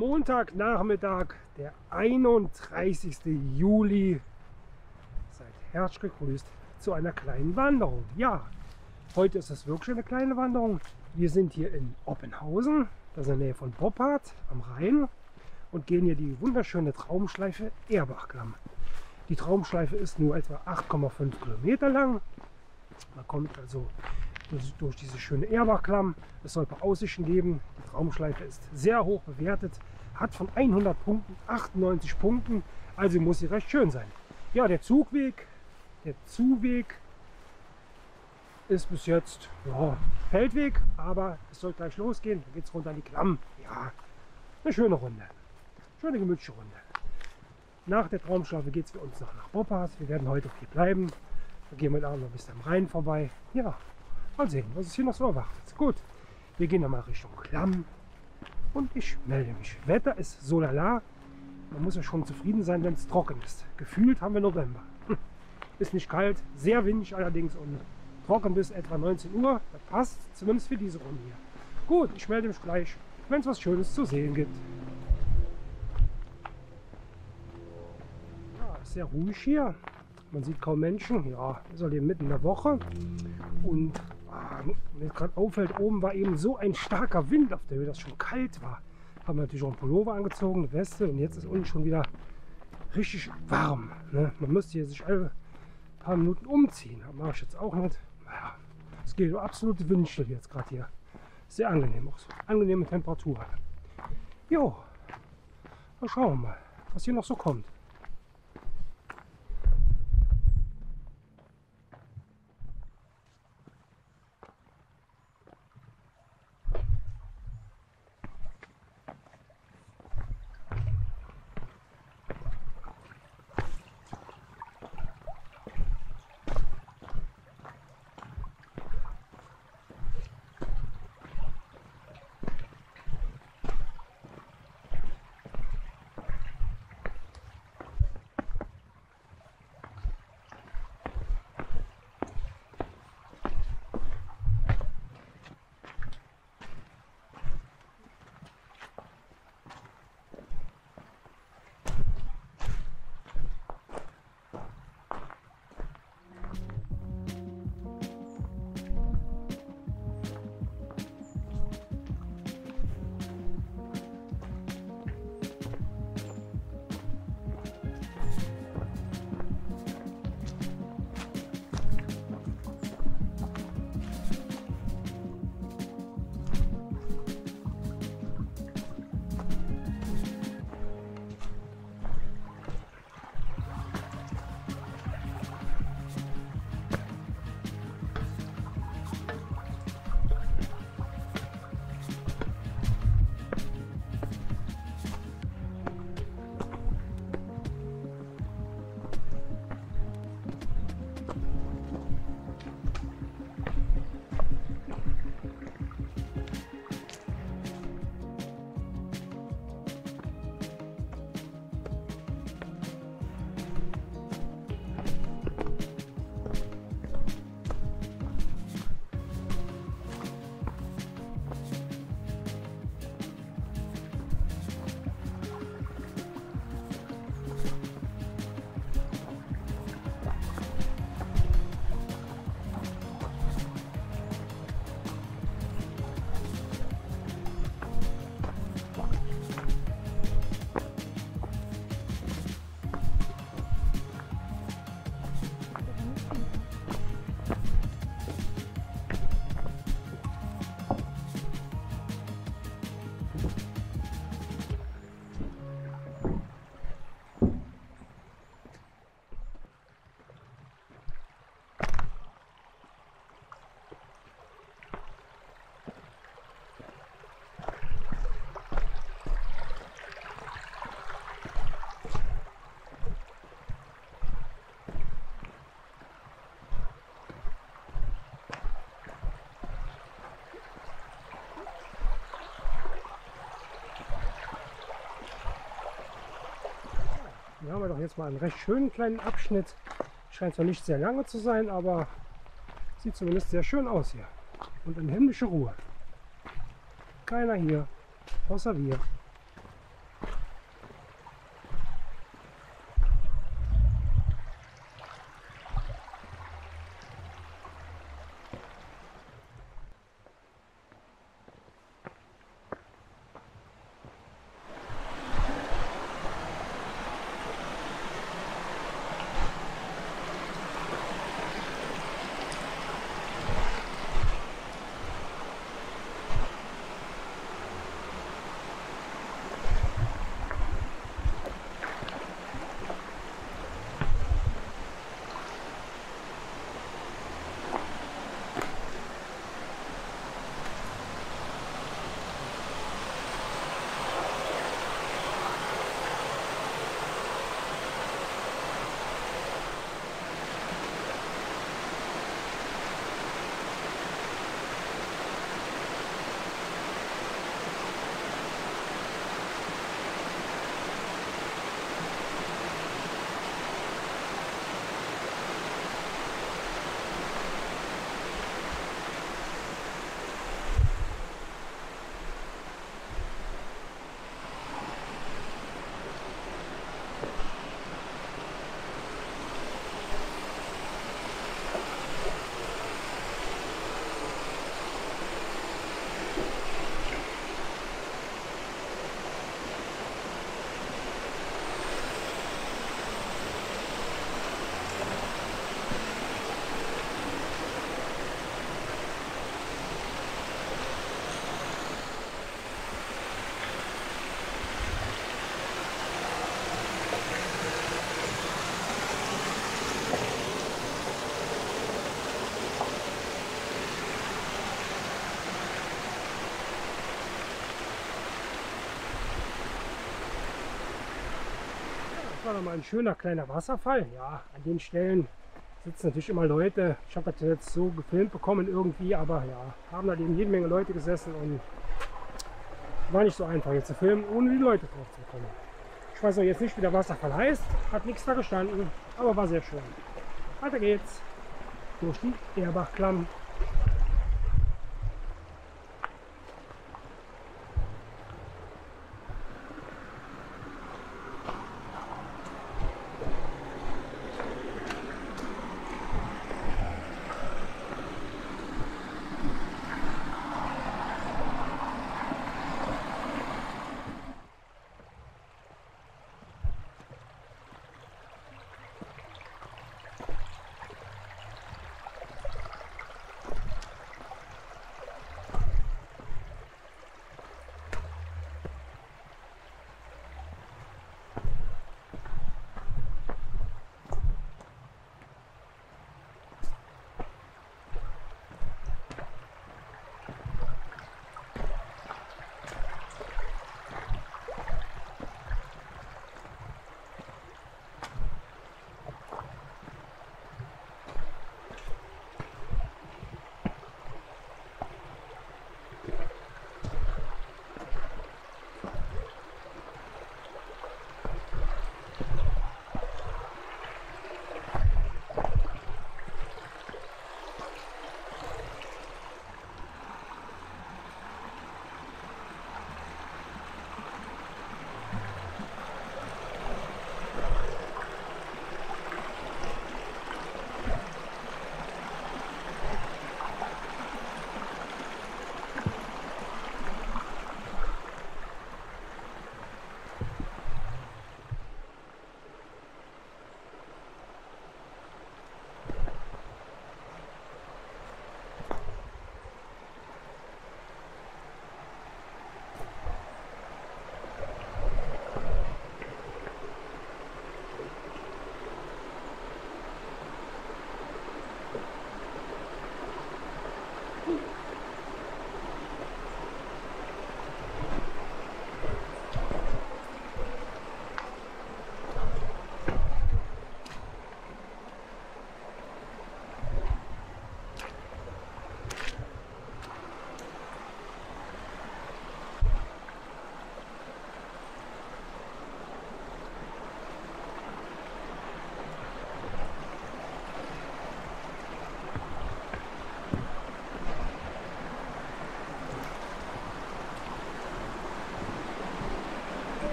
Montagnachmittag, der 31. Juli. Seid herzlich gegrüßt zu einer kleinen Wanderung. Ja, heute ist es wirklich eine kleine Wanderung. Wir sind hier in Oppenhausen, das ist in der Nähe von Boppard am Rhein und gehen hier die wunderschöne Traumschleife Erbachklamm. Die Traumschleife ist nur etwa 8,5 Kilometer lang. Man kommt also durch, diese schöne Erbachklamm. Es soll ein paar Aussichten geben. Die Traumschleife ist sehr hoch bewertet, hat von 100 Punkten 98 Punkten, also muss sie recht schön sein. Ja, der Zugweg, der Zuweg ist bis jetzt ja, Feldweg, aber es soll gleich losgehen. Dann geht es runter an die Klamm. Ja, eine schöne Runde. Schöne gemütliche Runde. Nach der Traumschleife geht es für uns noch nach Boppas. Wir werden heute auch hier bleiben. Dann gehen wir da noch bis am Rhein vorbei. Ja, mal sehen, was es hier noch so erwartet. Gut, wir gehen nochmal Richtung Klamm und ich melde mich. Wetter ist so lala. Man muss ja schon zufrieden sein, wenn es trocken ist. Gefühlt haben wir November. Ist nicht kalt, sehr windig allerdings und trocken bis etwa 19 Uhr. Das passt zumindest für diese Runde hier. Gut, ich melde mich gleich, wenn es was Schönes zu sehen gibt. Ja, ist sehr ruhig hier. Man sieht kaum Menschen. Ja, ist halt eben mitten in der Woche. Und ah, mir gerade auffällt, oben war eben so ein starker Wind auf der Höhe, dass es schon kalt war. Haben wir natürlich auch einen Pullover angezogen, eine Weste und jetzt ist unten schon wieder richtig warm. Ne? Man müsste hier sich alle paar Minuten umziehen. Das mache ich jetzt auch nicht. Naja, es geht absolute Windstill jetzt gerade hier. Sehr angenehm auch so. Angenehme Temperatur. Jo, dann schauen wir mal, was hier noch so kommt. Hier haben wir doch jetzt mal einen recht schönen kleinen Abschnitt. Scheint zwar nicht sehr lange zu sein, aber sieht zumindest sehr schön aus hier. Und in himmlischer Ruhe. Keiner hier, außer wir. Mal ein schöner kleiner Wasserfall. Ja, an den Stellen sitzen natürlich immer Leute. Ich habe das jetzt so gefilmt bekommen irgendwie, aber ja, haben da eben jede Menge Leute gesessen und war nicht so einfach jetzt zu filmen, ohne die Leute drauf zu kommen. Ich weiß noch jetzt nicht, wie der Wasserfall heißt, hat nichts da gestanden, aber war sehr schön. Weiter geht's durch die Erbachklamm.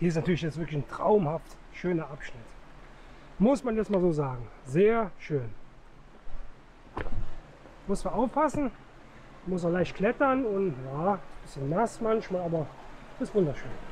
Hier ist natürlich jetzt wirklich ein traumhaft schöner Abschnitt. Muss man jetzt mal so sagen. Sehr schön. Muss man aufpassen. Muss auch leicht klettern und ja, ein bisschen nass manchmal, aber ist wunderschön.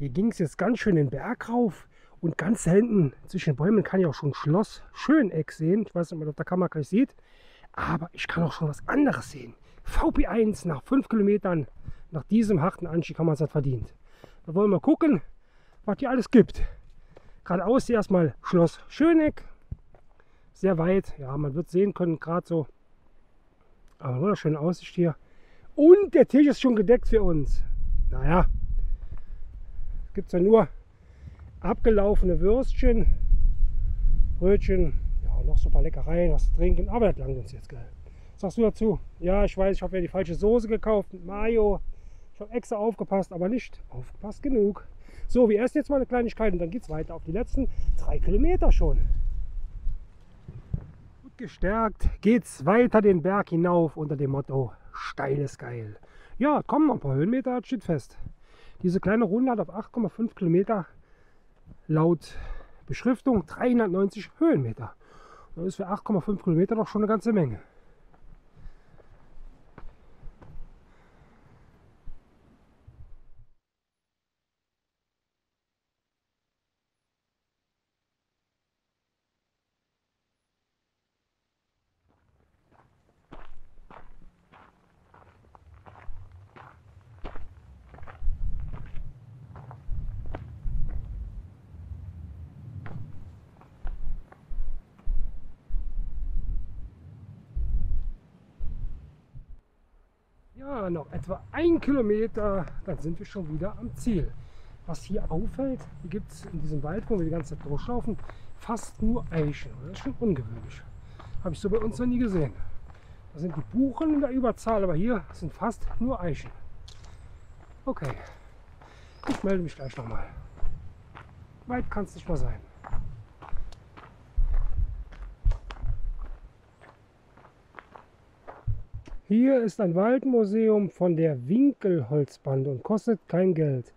Hier ging es jetzt ganz schön den Berg rauf. Und ganz hinten zwischen den Bäumen kann ich auch schon Schloss Schöneck sehen. Ich weiß nicht, ob man auf der Kamera gleich sieht. Aber ich kann auch schon was anderes sehen. VP1 nach 5 Kilometern. Nach diesem harten Anstieg haben wir es halt verdient. Da wollen wir gucken, was hier alles gibt. Geradeaus erstmal Schloss Schöneck. Sehr weit. Ja, man wird sehen können, gerade so. Aber wunderschöne Aussicht hier. Und der Tisch ist schon gedeckt für uns. Naja, gibt es ja nur abgelaufene Würstchen, Brötchen, ja, noch so ein paar Leckereien, was zu trinken, aber das langt uns jetzt, geil. Sagst du dazu? Ja, ich weiß, ich habe ja die falsche Soße gekauft mit Mayo. Ich habe extra aufgepasst, aber nicht aufgepasst genug. So, wir essen jetzt mal eine Kleinigkeit und dann geht es weiter auf die letzten drei Kilometer schon. Gut gestärkt geht es weiter den Berg hinauf unter dem Motto Steil ist geil. Ja, kommen noch ein paar Höhenmeter, das steht fest. Diese kleine Runde hat auf 8,5 Kilometer laut Beschriftung 390 Höhenmeter. Das ist für 8,5 Kilometer doch schon eine ganze Menge. Ja, noch etwa ein Kilometer, dann sind wir schon wieder am Ziel. Was hier auffällt, hier gibt es in diesem Wald, wo wir die ganze Zeit durchlaufen, fast nur Eichen. Das ist schon ungewöhnlich. Habe ich so bei uns noch nie gesehen. Da sind die Buchen in der Überzahl, aber hier sind fast nur Eichen. Okay, ich melde mich gleich nochmal. Weit kann es nicht mehr sein. Hier ist ein Waldmuseum von der Winkelholzbande und kostet kein Geld.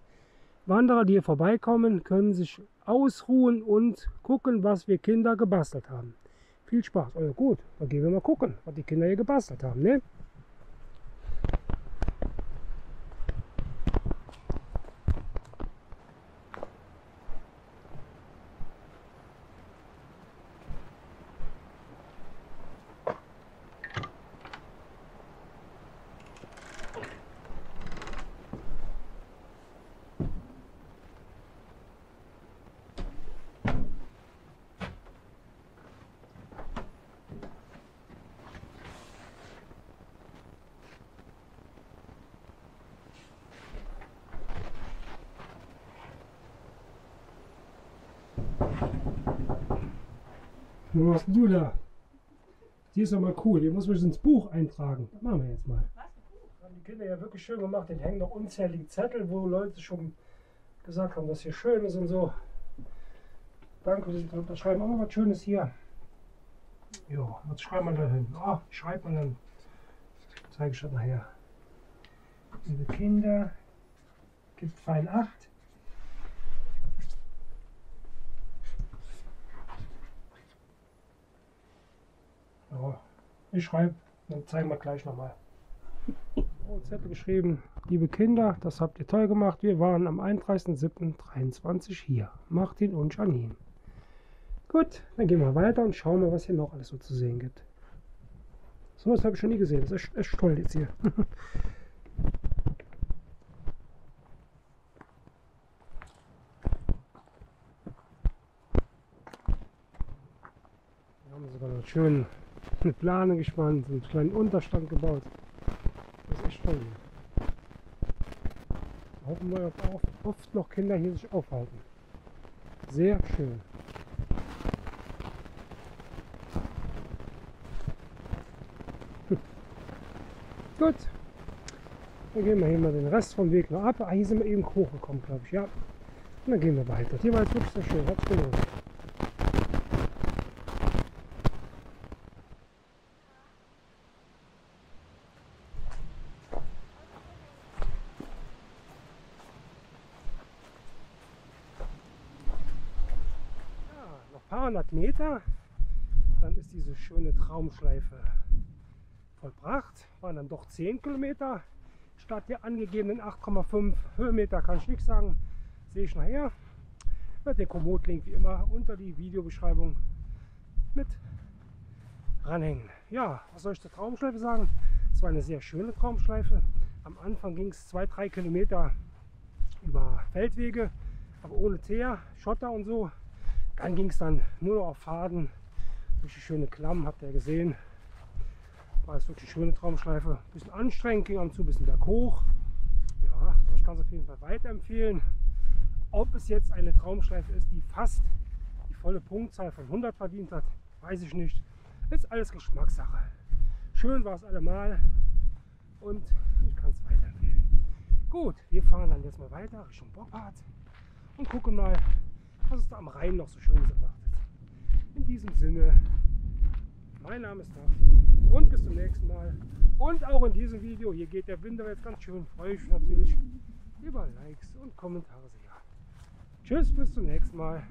Wanderer, die hier vorbeikommen, können sich ausruhen und gucken, was wir Kinder gebastelt haben. Viel Spaß. Oh gut, dann gehen wir mal gucken, was die Kinder hier gebastelt haben. Ne? Was machst du da? Die ist doch mal cool. Die muss man ins Buch eintragen. Das machen wir jetzt mal. Was? Haben die Kinder ja wirklich schön gemacht. Den hängen noch unzählige Zettel, wo Leute schon gesagt haben, dass hier schön ist und so. Danke, dass Sie das unterschreiben. Aber was Schönes hier. Jo, was schreibt man da hin? Ah, schreibt man dann. Zeige ich das nachher. Liebe Kinder, gibt Pfeil 8. Ja, ich schreibe, dann zeigen wir gleich nochmal. Oh, Zettel geschrieben, liebe Kinder, das habt ihr toll gemacht. Wir waren am 31.07.23 hier. Martin und Janine. Gut, dann gehen wir weiter und schauen mal, was hier noch alles so zu sehen gibt. So was habe ich schon nie gesehen. Das ist echt, toll jetzt hier. Wir haben sogar noch schön eine Plane gespannt, einen kleinen Unterstand gebaut. Das ist echt toll hier. Hoffen wir, dass auch oft noch Kinder hier sich aufhalten. Sehr schön. Hm. Gut. Dann gehen wir hier mal den Rest vom Weg noch ab. Ah, hier sind wir eben hochgekommen, glaube ich. Ja. Und dann gehen wir weiter. Hier war jetzt wirklich sehr schön. Hat's gelohnt. noch ein paar hundert Meter, dann ist Traumschleife vollbracht. Waren dann doch 10 Kilometer statt der angegebenen 8,5 Höhenmeter, kann ich nichts sagen. sehe ich nachher. Werde den Komoot-Link wie immer unter die Videobeschreibung mit ranhängen. Ja, was soll ich zur Traumschleife sagen? Es war eine sehr schöne Traumschleife. Am Anfang ging es zwei, drei Kilometer über Feldwege, aber ohne Teer, Schotter und so. Dann ging es dann nur noch auf Faden die schöne Klamm, habt ihr gesehen. War es wirklich eine schöne Traumschleife. Bisschen anstrengend, ging am zu ein bisschen berghoch. Ja, aber ich kann es auf jeden Fall weiterempfehlen. Ob es jetzt eine Traumschleife ist, die fast die volle Punktzahl von 100 verdient hat, weiß ich nicht. Ist alles Geschmackssache. Schön war es allemal und ich kann es weiterempfehlen. Gut, wir fahren dann jetzt mal weiter Richtung Bockbad und gucken mal, was es da am Rhein noch so Schönes erwartet. In diesem Sinne, mein Name ist Martin und bis zum nächsten Mal. Und auch in diesem Video, hier geht der Winter jetzt ganz schön, freue ich mich natürlich über Likes und Kommentare sehr. Tschüss, bis zum nächsten Mal.